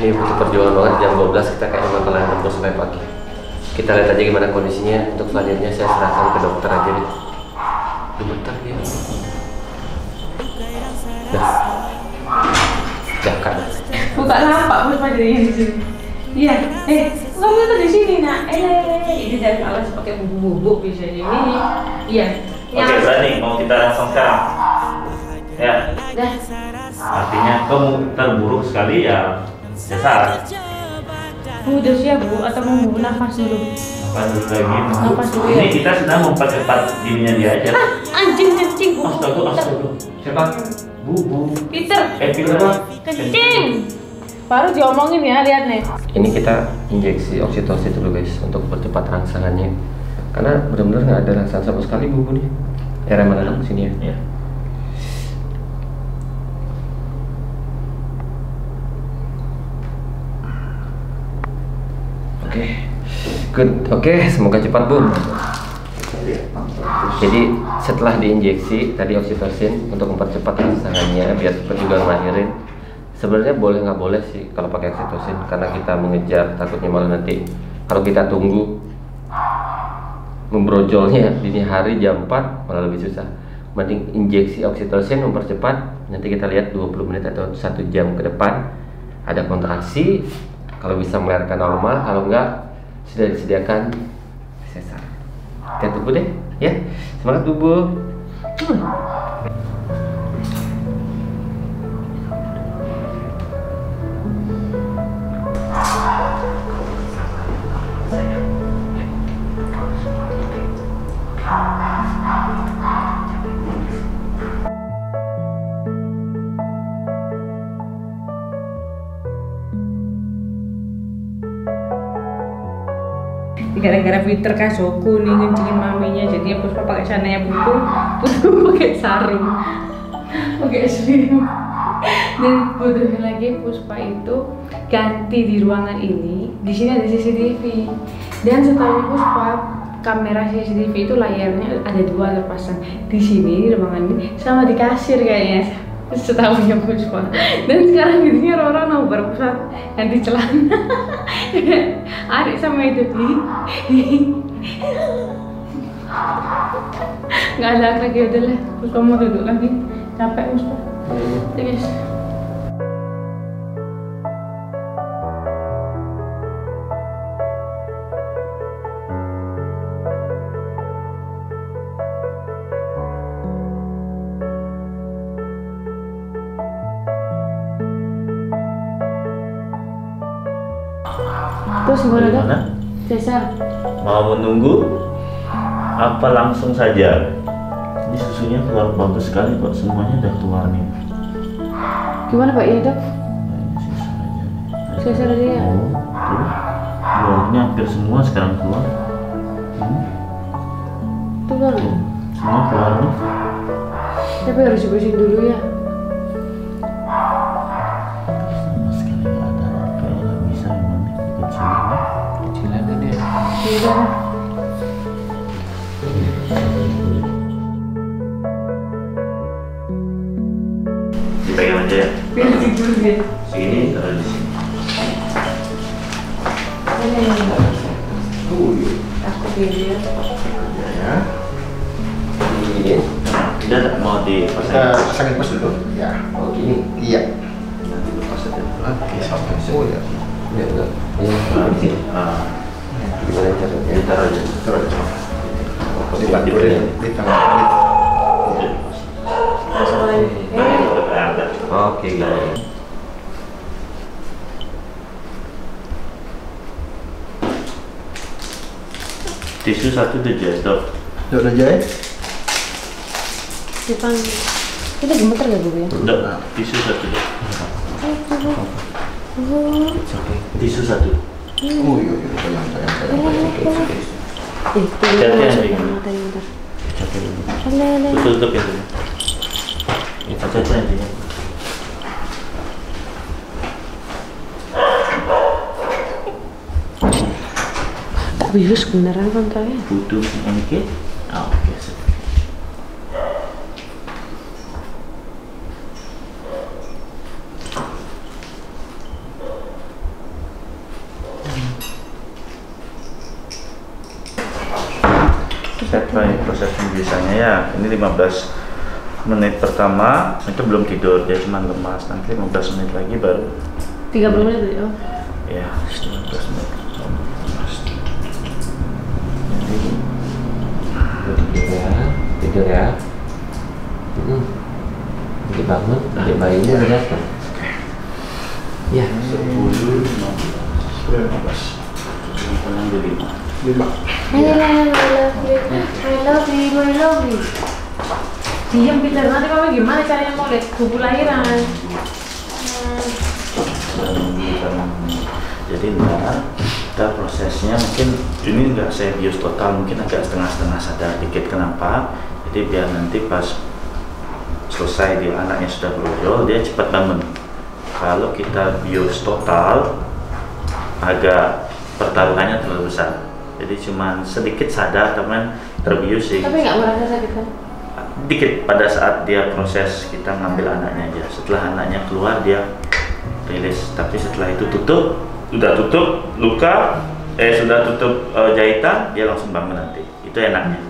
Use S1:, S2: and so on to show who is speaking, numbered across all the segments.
S1: ini butuh perjuangan banget jam 12 kita kayaknya bakalan nembus sampai pagi. Kita lihat aja gimana kondisinya. Untuk selanjutnya saya serahkan ke dokter aja nih. Gemetar dia. Dah. Dah kak.
S2: Buka lapak bos pada yang di sini. Iya, eh, kamu tuh di sini nak. Eh, ini dari alas pakai bubuk-bubuk bisa ini. Iya.
S3: Oke, berani mau kita langsung sekarang. Ya,
S2: Dah.
S3: artinya kamu terburuk sekali ya sesar.
S2: Bu, udah siap bu? Atau mau bu nafas dulu?
S3: Apa dulu lagi?
S2: Nafas dulu
S3: Ini
S2: ya.
S3: kita sedang mempercepat dirinya dia aja.
S2: Ah, anjing kencing. Bu.
S3: Astaga, astaga. Siapa? Bu, bu.
S2: Peter,
S3: Eh, Peter apa?
S2: kencing. Baru diomongin ya, lihat nih.
S1: Ini kita injeksi oksitosin dulu guys untuk percepat rangsangannya. Karena benar-benar nggak ada rangsangan sama sekali bubu nih. Ya rem mana dong sini ya.
S3: Ya.
S1: Oke, good. Oke, semoga cepat bu. Jadi setelah diinjeksi tadi oksitosin untuk mempercepat rangsangannya biar cepat juga ngelahirin. Sebenarnya boleh nggak boleh sih kalau pakai oksitosin karena kita mengejar takutnya malah nanti kalau kita tunggu membrojolnya dini hari jam 4 malah lebih susah. Mending injeksi oksitosin mempercepat nanti kita lihat 20 menit atau satu jam ke depan ada kontraksi kalau bisa melahirkan normal kalau enggak sudah disediakan sesar. Kita tunggu deh ya. Semangat bubu
S2: gara-gara Peter Kasoku nih ngencingin maminya. Jadi Puspa pakai sananya buku. Puspa pakai sarung. Pakai selimut dan bodohnya lagi Puspa itu ganti di ruangan ini. Di sini ada CCTV dan setahu Puspa kamera CCTV itu layarnya ada dua terpasang di sini di ruangan ini sama di kasir kayaknya setahu ya Puspa dan sekarang jadinya orang nobar pusat ganti celana Arik sama itu nggak ada lagi udah lah. Terus kamu duduk lagi. Capek Puspa guys terus gimana dok? Cesar
S3: Mau menunggu? Apa langsung saja? Ini susunya keluar bagus sekali kok semuanya udah keluar nih.
S2: gimana pak ya dok?
S3: Nah, ini sisa aja.
S2: Sesar aja ya?
S3: Oh, tuh. Keluarnya hampir semua sekarang keluar. Hmm,
S2: Tuh kan?
S3: semua keluar nih.
S2: Tapi harus dibersihin dulu ya.
S1: Kecilan kan ya
S2: Iya.
S3: Dipegang aja ya.
S2: Biar tidur dia.
S3: Sini taruh di sini.
S2: Takut dia.
S4: Ya.
S1: ini
S3: Udah mau
S4: Kita
S3: dipasang.
S4: pasangin pas dulu. Ya.
S1: oh gini
S4: Iya.
S3: Nanti lepas aja.
S4: Oke, sampai oh ya.
S1: ya ya.
S3: Ah,
S1: gimana caranya
S3: ditaruh aja.
S4: Terus aja.
S1: Oh,
S4: Di
S1: di
S4: di
S1: di-
S4: tangan.
S3: Nah,
S2: Eh,
S3: udah ada.
S1: oke
S3: Tisu satu udah jatuh.
S4: Udah aja ya.
S2: depan. Kita gemeter gak bu ya?
S3: Udah, tisu satu.
S2: Oh,
S3: Tisu satu gini
S4: oh iya iya.
S2: Beneran
S3: kan kalian? Butuh, oke. Ya. Ini 15 menit pertama itu belum tidur dia cuma lemas nanti 15 menit lagi baru
S2: 30 menit tadi. Oh.
S3: ya 15 menit lemas. Jadi
S1: tidur ya tidur ya hmm. nanti bangun adik bayinya udah datang ya
S3: 10 15
S4: Sudah 15.
S3: Tenang dulu.
S4: 5.
S2: I love you, I love you, I love you. Diam Peter, nanti mama gimana caranya mau lihat buku lahiran?
S3: jadi ntar kita prosesnya mungkin ini nggak saya bius total mungkin agak setengah-setengah sadar dikit kenapa. Jadi biar nanti pas selesai dia anaknya sudah berujul dia cepat bangun. Kalau kita bius total agak pertaruhannya terlalu besar. Jadi cuman sedikit sadar teman terbius sih.
S2: Tapi nggak merasa sakit kan?
S3: Dikit pada saat dia proses kita ngambil anaknya aja. Setelah anaknya keluar dia rilis. Tapi setelah itu tutup sudah tutup luka eh sudah tutup eh, jahitan dia langsung bangun nanti. Itu enaknya.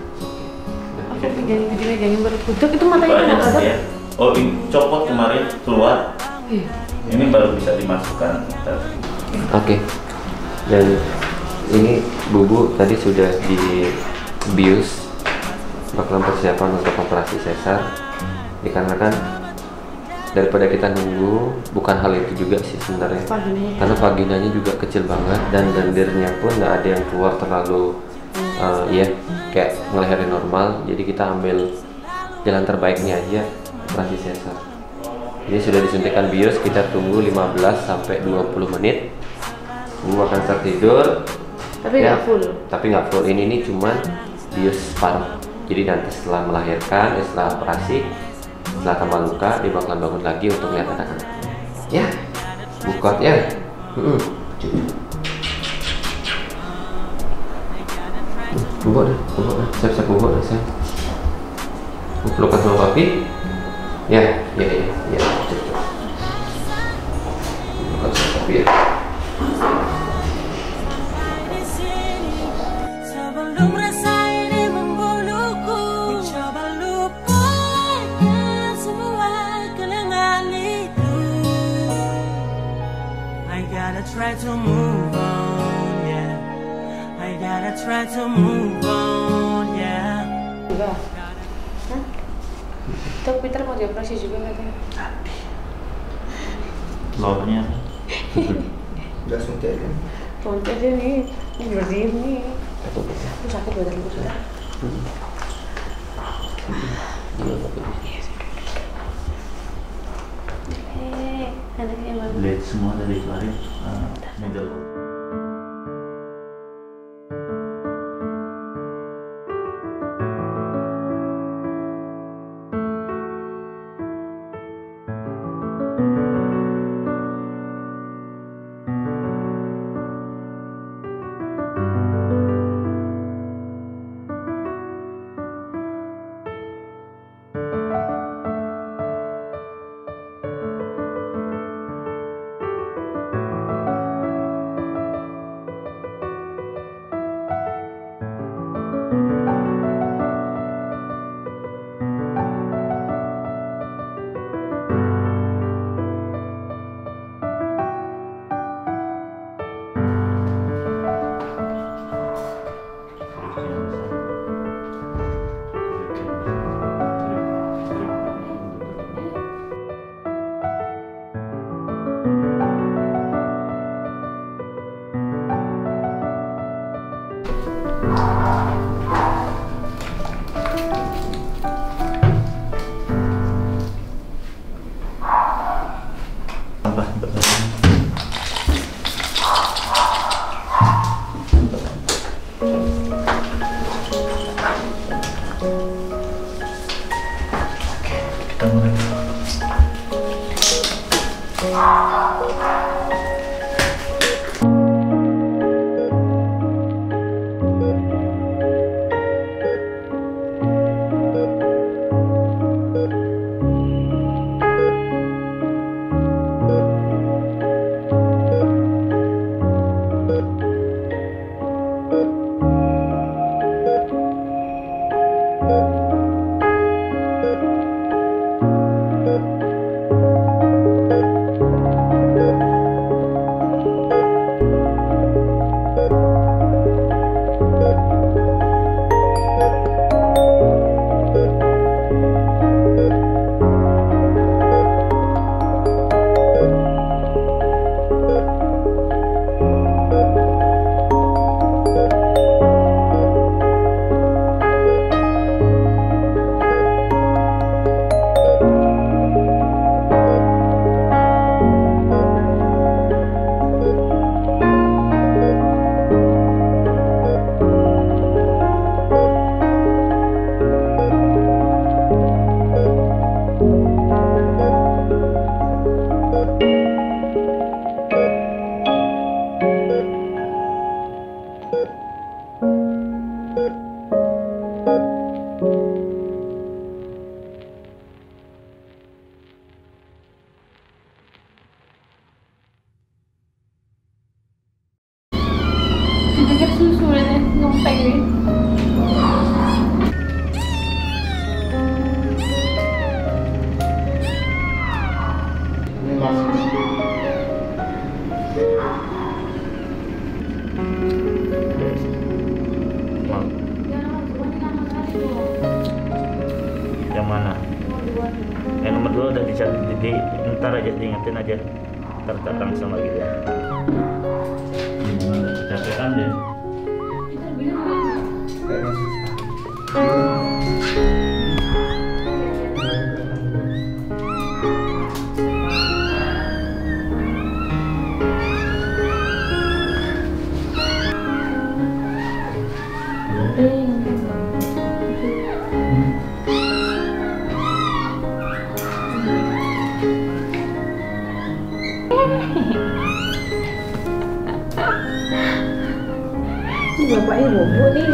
S2: Aku pegangin pegangin baru budek itu matanya ada.
S3: ya. Oh ini copot kemarin keluar.
S2: Iya.
S3: ini baru bisa dimasukkan.
S1: Oke. Dan ini bubu tadi sudah di bakalan persiapan untuk operasi sesar dikarenakan daripada kita nunggu bukan hal itu juga sih sebenarnya. Karena vaginanya juga kecil banget dan lendirnya pun nggak ada yang keluar terlalu eh, ya kayak ngeleherin normal. Jadi kita ambil jalan terbaiknya aja operasi sesar. Ini sudah disuntikan bius kita tunggu 15 sampai 20 menit. Bu akan tertidur.
S2: Tapi
S1: Ya.
S2: nggak full.
S1: tapi nggak full. Ini ini cuman bius paruh jadi nanti setelah melahirkan eh, setelah operasi setelah tambah luka dia bakalan bangun lagi untuk lihat anak-anak. Ya bukot ya. Mm-mm. bubuk dah bubuk dah. Siap-siap bubuk dah sayang pelukan sama papi. Ya ya ya ya. Pelukan sama papi ya
S5: try to move on, yeah I gotta try to move on, yeah
S2: Enggak. Hah? Tuh Peter mau dioperasi juga katanya.
S3: lornya
S4: Udah suntik kan?
S2: Tonton aja nih, ini bersihin nih. Aku sakit badan gue sudah. Eh, anaknya bagus.
S3: lihat semua dari kemarin uh, middle tambah Tak langsung lagi ya. Gimana? Kecapean deh.
S2: Bapaknya bobo nih.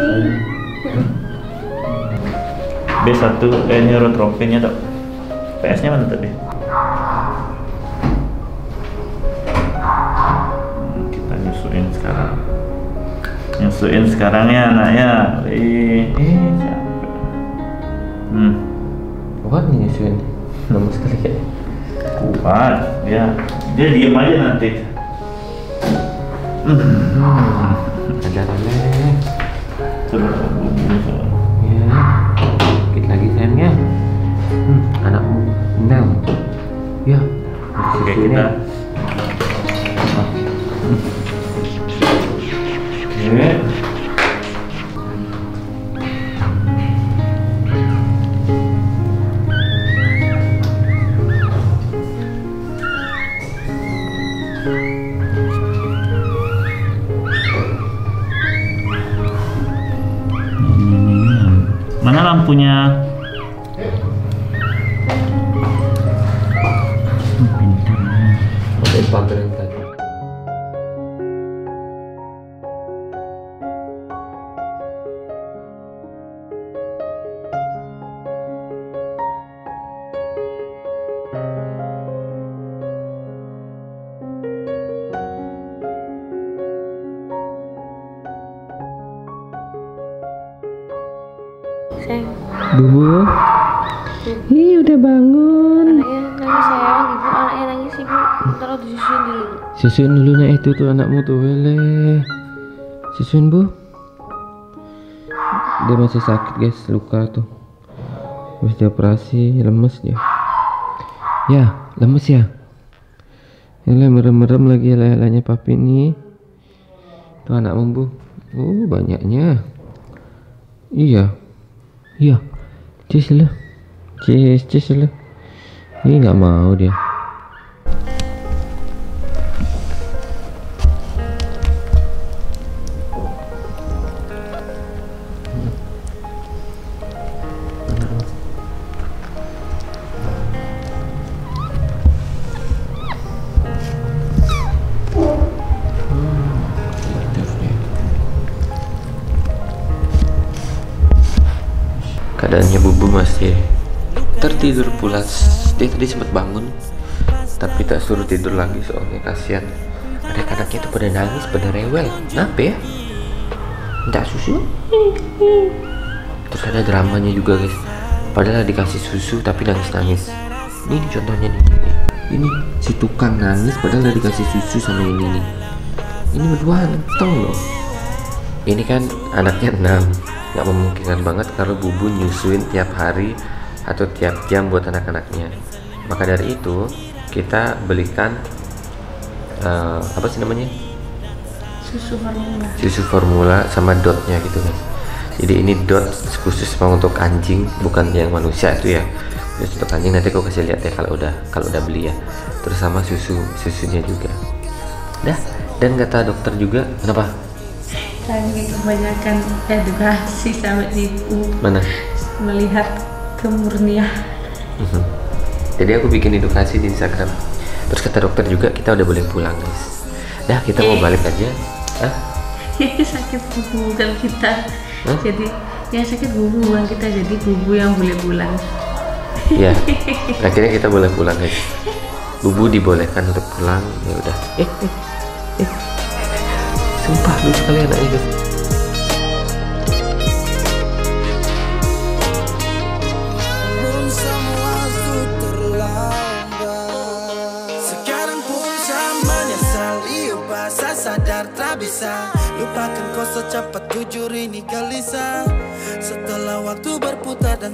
S3: B1 eh neurotrofinnya tak PS nya mana tadi? Hmm, kita nyusuin sekarang. Nyusuin sekarang ya anaknya capek. Hmm.
S1: Wah nih nyusuin. Lama sekali kayak
S3: kuat ya. Dia diem aja nanti.
S1: Ada aneh
S3: coba.
S1: Ya. Dikit lagi sayangnya. Hmm, Anakmu. Enam Ya.
S3: Oke kita Mana lampunya? Pintar.
S1: Oke udah bangun.
S2: Anaknya nangis sayang, ibu anaknya nangis ibu. Ntar harus disusuin dulu.
S1: Susun dulu nah itu tuh anakmu tuh wele. Susun bu. Dia masih sakit guys. Luka tuh. Habis dioperasi lemes dia. Ya lemes ya? Yalah merem-merem lagi lelanya papi nih Tuh anakmu bu. Oh banyaknya. Iya. Iya. Cis lah Cis cis lah Ini nggak mau dia. Keadaannya bubu masih tertidur pulas dia tadi sempat bangun tapi tak suruh tidur lagi soalnya kasihan. Anak-anaknya itu pada nangis pada rewel. Kenapa ya? Minta susu? Terus ada dramanya juga guys. Padahal dikasih susu tapi nangis-nangis. Ini contohnya nih ini. Si tukang nangis padahal dikasih susu sama ini nih. Ini berdua tong loh. Ini kan anaknya enam. Nggak memungkinkan banget kalau bubu nyusuin tiap hari atau tiap jam buat anak-anaknya. Maka dari itu kita belikan eh, apa sih namanya?
S2: Susu formula.
S1: susu formula sama dotnya gitu guys jadi ini dot khusus memang untuk anjing bukan yang manusia itu ya. Khusus untuk anjing nanti aku kasih lihat ya kalau udah kalau udah beli ya. Terus sama susu susunya juga. Dah. Dan kata dokter juga kenapa?
S2: Lagi kebanyakan edukasi sama ibu
S1: mana?
S2: melihat kemurnian.
S1: Mhm. Jadi aku bikin edukasi di Instagram. Terus kata dokter juga kita udah boleh pulang guys. Dah kita mau balik aja. Hah?
S2: sakit bubu bukan kita.
S1: Hah?
S2: Jadi yang sakit bubu bukan kita jadi bubu yang boleh pulang.
S1: Iya. Akhirnya kita boleh pulang guys. Bubu dibolehkan untuk pulang. Ya udah. Eh, eh, eh. Sumpah lu sekali anaknya guys.
S6: Lupakan kau secepat jujur ini gelisah. Setelah waktu berputar dan